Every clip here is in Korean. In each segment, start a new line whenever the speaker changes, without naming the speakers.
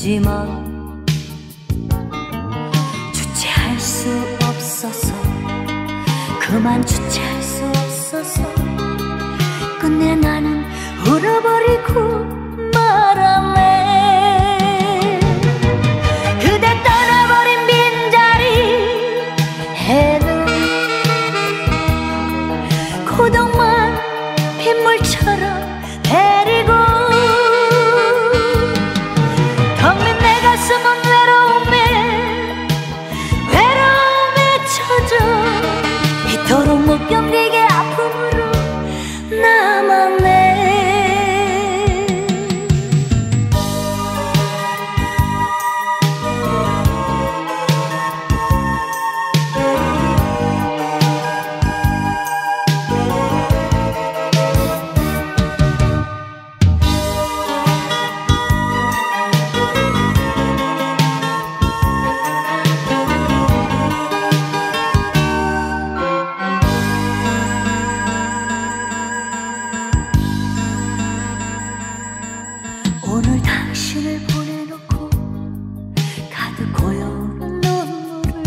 있지만 주체할 수 없어서 그만 주체할 수 없어서 끝내 나는 울어버리고 말았네 그대 떠나버린 빈자리 해는 고독만 빗물처럼 데리고 고여오는 눈물을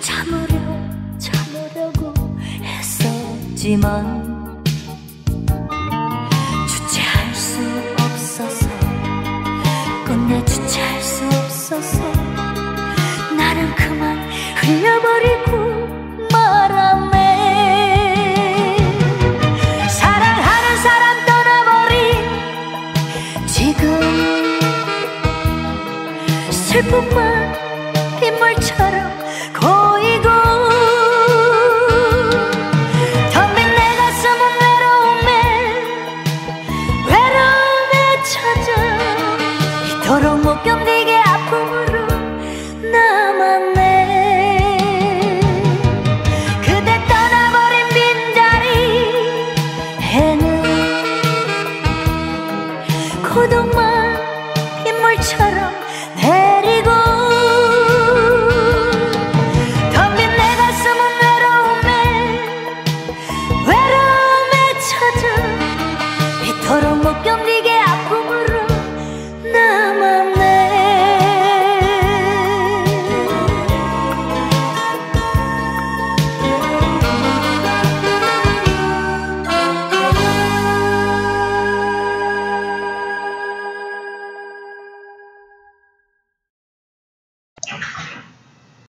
참으려 참으려고 했었지만 주체할 수 없어서 끝내 주체할 수 없어서 나는 그만 흘려버리고 말았네. 사랑하는 사람 떠나버린 지금 不怕。